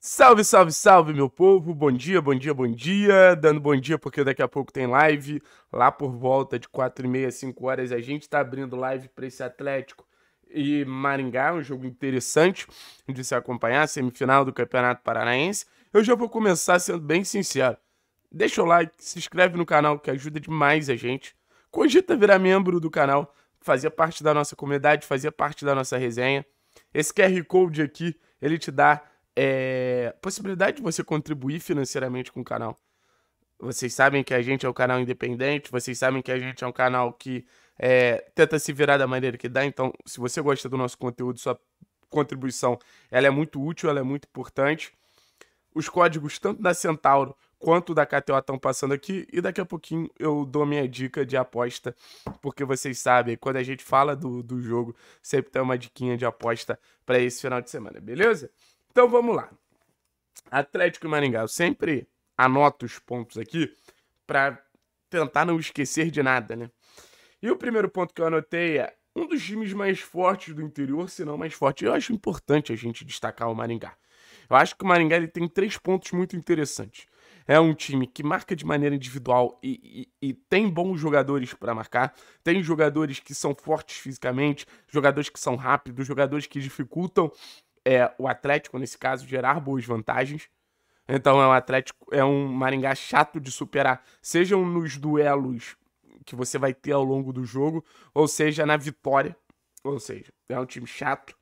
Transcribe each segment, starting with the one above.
Salve, salve, salve, meu povo! Bom dia, bom dia, bom dia! Dando bom dia porque daqui a pouco tem live. Lá por volta de 4 e meia, 5 horas, a gente tá abrindo live para esse Atlético e Maringá, um jogo interessante de se acompanhar, semifinal do Campeonato Paranaense. Eu já vou começar sendo bem sincero. Deixa o like, se inscreve no canal que ajuda demais a gente. Cogita virar membro do canal, fazer parte da nossa comunidade, fazer parte da nossa resenha. Esse QR Code aqui, ele te dá é, possibilidade de você contribuir financeiramente com o canal. Vocês sabem que a gente é um canal independente, vocês sabem que a gente é um canal que é, tenta se virar da maneira que dá. Então, se você gosta do nosso conteúdo, sua contribuição ela é muito útil, ela é muito importante. Os códigos, tanto da Centauro quanto da KTO, estão passando aqui. E daqui a pouquinho eu dou minha dica de aposta, porque vocês sabem, quando a gente fala do, do jogo, sempre tem uma diquinha de aposta para esse final de semana, beleza? Então vamos lá. Atlético e Maringá. Eu sempre anoto os pontos aqui para tentar não esquecer de nada, né? E o primeiro ponto que eu anotei é um dos times mais fortes do interior, se não mais forte. Eu acho importante a gente destacar o Maringá. Eu acho que o Maringá ele tem três pontos muito interessantes. É um time que marca de maneira individual e, e, e tem bons jogadores para marcar. Tem jogadores que são fortes fisicamente, jogadores que são rápidos, jogadores que dificultam é, o Atlético, nesse caso, gerar boas vantagens. Então é um Atlético, é um Maringá chato de superar, sejam nos duelos que você vai ter ao longo do jogo, ou seja, na vitória. Ou seja, é um time chato.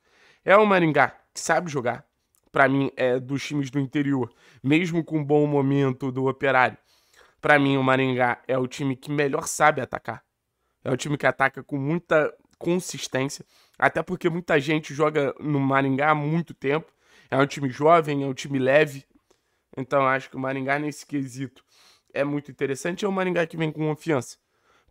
É um Maringá que sabe jogar. Para mim, é dos times do interior, mesmo com um bom momento do Operário. Para mim, o Maringá é o time que melhor sabe atacar. É o time que ataca com muita consistência. Até porque muita gente joga no Maringá há muito tempo. É um time jovem, é um time leve. Então acho que o Maringá, nesse quesito, é muito interessante. É um Maringá que vem com confiança.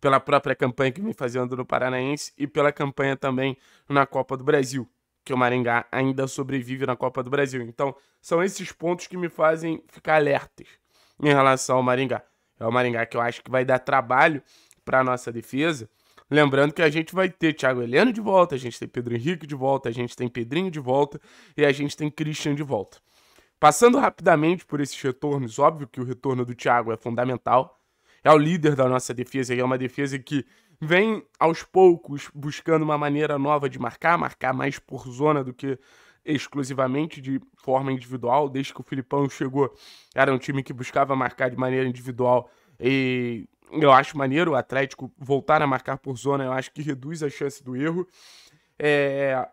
Pela própria campanha que vem fazendo no Paranaense e pela campanha também na Copa do Brasil. Que o Maringá ainda sobrevive na Copa do Brasil. Então, são esses pontos que me fazem ficar alertas em relação ao Maringá. É o Maringá que eu acho que vai dar trabalho para a nossa defesa Lembrando que a gente vai ter Thiago Heleno de volta, a gente tem Pedro Henrique de volta, a gente tem Pedrinho de volta e a gente tem Christian de volta. Passando rapidamente por esses retornos, óbvio que o retorno do Thiago é fundamental. É o líder da nossa defesa e é uma defesa que vem aos poucos buscando uma maneira nova de marcar, marcar mais por zona do que exclusivamente de forma individual. Desde que o Filipão chegou, era um time que buscava marcar de maneira individual e eu acho maneiro o Atlético voltar a marcar por zona, eu acho que reduz a chance do erro. É,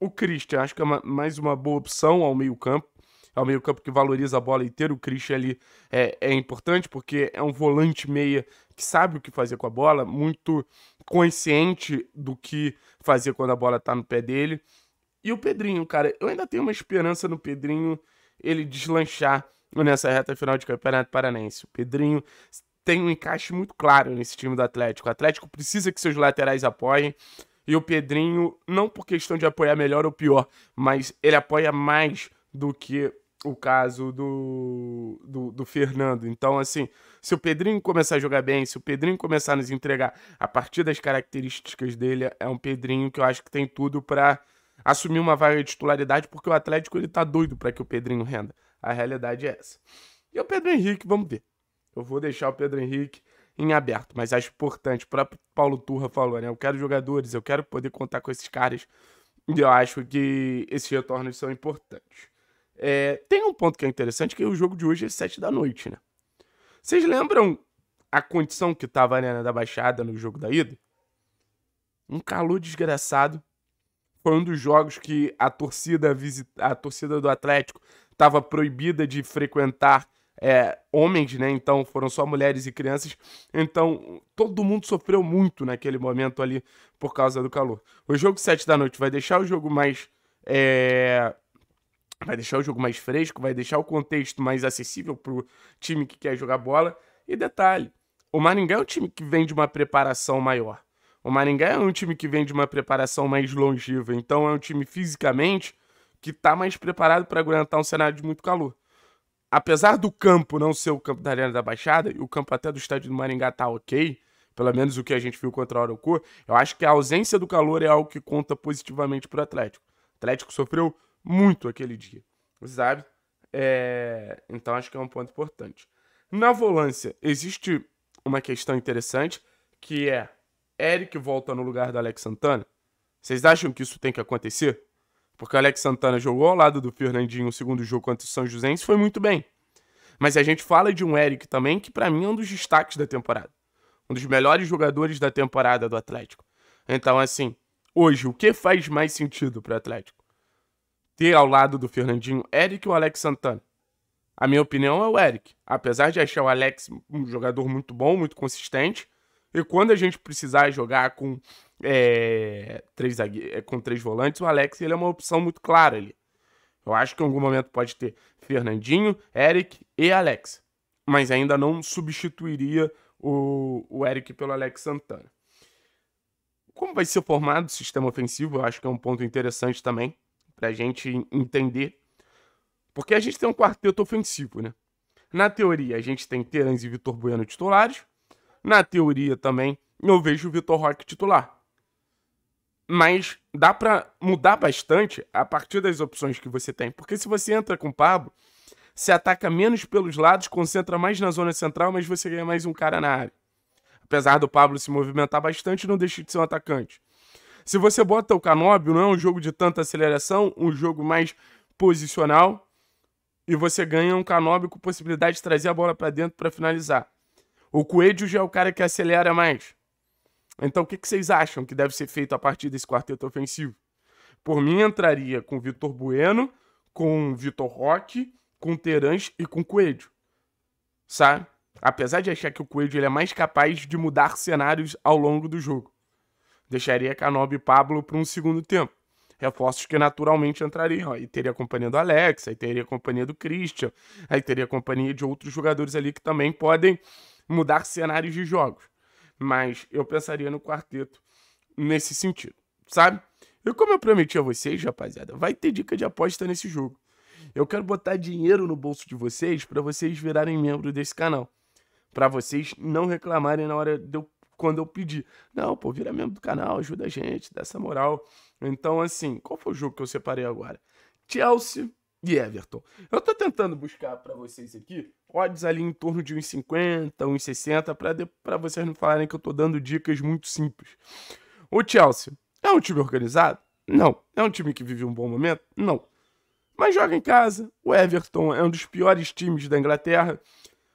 o Christian, acho que é uma, mais uma boa opção ao meio-campo. É o meio-campo que valoriza a bola inteira. O Christian ali é, é importante porque é um volante meia que sabe o que fazer com a bola, muito consciente do que fazer quando a bola tá no pé dele. E o Pedrinho, cara, eu ainda tenho uma esperança no Pedrinho ele deslanchar nessa reta final de Campeonato Paranense. O Pedrinho tem um encaixe muito claro nesse time do Atlético. O Atlético precisa que seus laterais apoiem. E o Pedrinho, não por questão de apoiar melhor ou pior, mas ele apoia mais do que o caso do, do, do, Fernando. Então, assim, se o Pedrinho começar a jogar bem, se o Pedrinho começar a nos entregar a partir das características dele, é um Pedrinho que eu acho que tem tudo para assumir uma vaga de titularidade, porque o Atlético ele tá doido para que o Pedrinho renda. A realidade é essa. E o Pedro Henrique, vamos ver. Eu vou deixar o Pedro Henrique em aberto, mas acho importante. O próprio Paulo Turra falou, né? Eu quero jogadores, eu quero poder contar com esses caras. E eu acho que esses retornos são importantes. É, tem um ponto que é interessante, que o jogo de hoje é 7 da noite, né? Vocês lembram a condição que tava a Arena da Baixada no jogo da ida? Um calor desgraçado. Foi um dos jogos que a torcida, a torcida do Atlético estava proibida de frequentar é, homens, né? Então foram só mulheres e crianças. Então todo mundo sofreu muito naquele momento ali por causa do calor. O jogo 7 da noite vai deixar o jogo mais. É... Vai deixar o jogo mais fresco, vai deixar o contexto mais acessível pro time que quer jogar bola. E detalhe: o Maringá é um time que vem de uma preparação maior. O Maringá é um time que vem de uma preparação mais longeva. Então é um time fisicamente que está mais preparado para aguentar um cenário de muito calor apesar do campo não ser o campo da Arena da Baixada, e o campo até do estádio do Maringá tá ok, pelo menos o que a gente viu contra o Arauco, eu acho que a ausência do calor é algo que conta positivamente para o Atlético. O Atlético sofreu muito aquele dia, sabe? É... Então acho que é um ponto importante. Na volância, existe uma questão interessante que é Eric volta no lugar do Alex Santana. Vocês acham que isso tem que acontecer? Porque o Alex Santana jogou ao lado do Fernandinho o segundo jogo contra o São José e foi muito bem. Mas a gente fala de um Eric também, que para mim é um dos destaques da temporada. Um dos melhores jogadores da temporada do Atlético. Então, assim, hoje, o que faz mais sentido para o Atlético? Ter ao lado do Fernandinho Eric ou Alex Santana? A minha opinião é o Eric. Apesar de achar o Alex um jogador muito bom, muito consistente, e quando a gente precisar jogar com, é, três, é, com três volantes, o Alex ele é uma opção muito clara ali. Eu acho que em algum momento pode ter Fernandinho, Eric e Alex. Mas ainda não substituiria o, o Eric pelo Alex Santana. Como vai ser formado o sistema ofensivo, eu acho que é um ponto interessante também para a gente entender. Porque a gente tem um quarteto ofensivo, né? Na teoria, a gente tem Terence e Vitor Bueno titulares. Na teoria também, eu vejo o Vitor Roque titular. Mas dá para mudar bastante a partir das opções que você tem. Porque se você entra com Pablo, se ataca menos pelos lados, concentra mais na zona central, mas você ganha mais um cara na área. Apesar do Pablo se movimentar bastante, não deixa de ser um atacante. Se você bota o Canóbio, não é um jogo de tanta aceleração, um jogo mais posicional, e você ganha um Canóbio com possibilidade de trazer a bola para dentro para finalizar. O Coelho já é o cara que acelera mais. Então, o que, que vocês acham que deve ser feito a partir desse quarteto ofensivo? Por mim, entraria com Vitor Bueno, com Vitor Roque, com Terãs e com Coelho. Sabe? Apesar de achar que o Coelho ele é mais capaz de mudar cenários ao longo do jogo. Deixaria Canobi e Pablo para um segundo tempo. Reforços que naturalmente entrariam. Aí teria a companhia do Alex, aí teria a companhia do Christian, aí teria a companhia de outros jogadores ali que também podem mudar cenários de jogos. Mas eu pensaria no quarteto nesse sentido, sabe? E como eu prometi a vocês, rapaziada, vai ter dica de aposta nesse jogo. Eu quero botar dinheiro no bolso de vocês para vocês virarem membro desse canal. Para vocês não reclamarem na hora de eu, quando eu pedir. Não, pô, vira membro do canal, ajuda a gente, dá essa moral. Então, assim, qual foi o jogo que eu separei agora? Chelsea e Everton. Eu tô tentando buscar para vocês aqui odds ali em torno de uns 50, uns 60, para vocês não falarem que eu tô dando dicas muito simples. O Chelsea é um time organizado? Não. É um time que vive um bom momento? Não. Mas joga em casa. O Everton é um dos piores times da Inglaterra.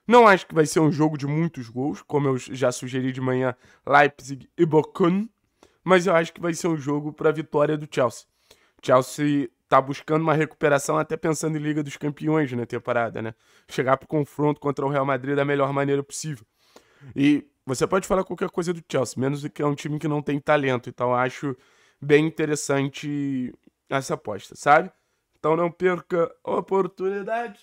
Não acho que vai ser um jogo de muitos gols, como eu já sugeri de manhã, Leipzig e Bochum. Mas eu acho que vai ser um jogo para a vitória do Chelsea. Chelsea tá buscando uma recuperação até pensando em Liga dos Campeões na temporada, né? Chegar pro confronto contra o Real Madrid da melhor maneira possível. E você pode falar qualquer coisa do Chelsea, menos que é um time que não tem talento, então acho bem interessante essa aposta, sabe? Então não perca a oportunidade.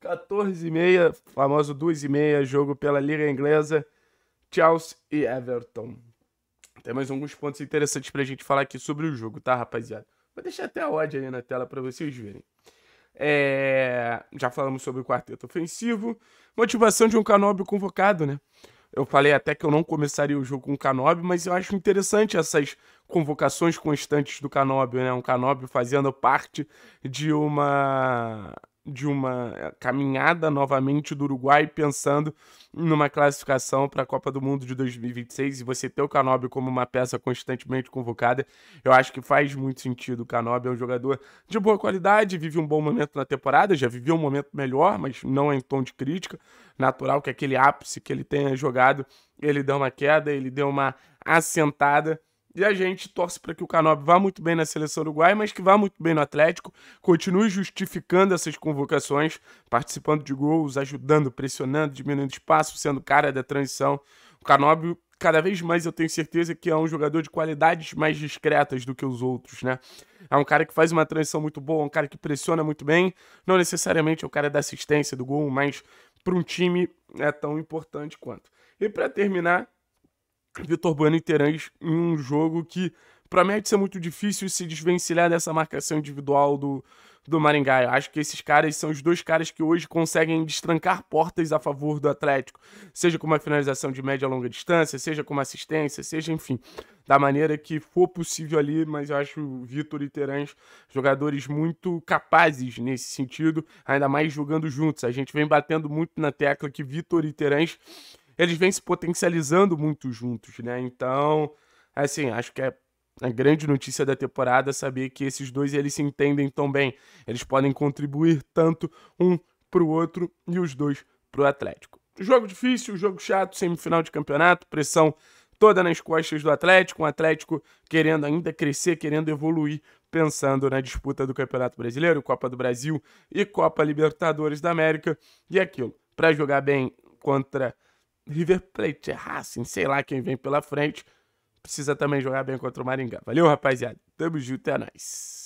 14 e meia, famoso 2 e meia, jogo pela Liga Inglesa, Chelsea e Everton. Tem mais alguns pontos interessantes pra gente falar aqui sobre o jogo, tá, rapaziada? Vou deixar até a odd aí na tela para vocês verem. É... Já falamos sobre o quarteto ofensivo. Motivação de um Canobi convocado, né? Eu falei até que eu não começaria o jogo com o Canobi, mas eu acho interessante essas convocações constantes do Canobi, né? Um Canobi fazendo parte de uma de uma eh, caminhada novamente do Uruguai pensando numa classificação para a Copa do Mundo de 2026 e você ter o Canobi como uma peça constantemente convocada, eu acho que faz muito sentido. O Canobi é um jogador de boa qualidade, vive um bom momento na temporada, já viveu um momento melhor, mas não é em tom de crítica. Natural que aquele ápice que ele tenha jogado, ele deu uma queda, ele deu uma assentada e a gente torce para que o Canobi vá muito bem na seleção uruguaia, mas que vá muito bem no Atlético, continue justificando essas convocações, participando de gols, ajudando, pressionando, diminuindo espaço, sendo cara da transição. O Canobi, cada vez mais eu tenho certeza que é um jogador de qualidades mais discretas do que os outros, né? É um cara que faz uma transição muito boa, um cara que pressiona muito bem, não necessariamente é o cara da assistência do gol, mas para um time é tão importante quanto. E para terminar, Vitor Bueno e Terãs em um jogo que promete ser muito difícil se desvencilhar dessa marcação individual do, do Maringá. Eu acho que esses caras são os dois caras que hoje conseguem destrancar portas a favor do Atlético, seja com uma finalização de média a longa distância, seja com uma assistência, seja, enfim, da maneira que for possível ali, mas eu acho o Vitor e Terãs jogadores muito capazes nesse sentido, ainda mais jogando juntos. A gente vem batendo muito na tecla que Vitor e Terãs eles vêm se potencializando muito juntos, né? Então, assim, acho que é a grande notícia da temporada saber que esses dois eles se entendem tão bem. Eles podem contribuir tanto um para o outro e os dois para o Atlético. Jogo difícil, jogo chato, semifinal de campeonato, pressão toda nas costas do Atlético, um Atlético querendo ainda crescer, querendo evoluir, pensando na disputa do Campeonato Brasileiro, Copa do Brasil e Copa Libertadores da América. E aquilo, para jogar bem contra River Plate, Racing, sei lá quem vem pela frente, precisa também jogar bem contra o Maringá. Valeu, rapaziada. Tamo junto, é nóis.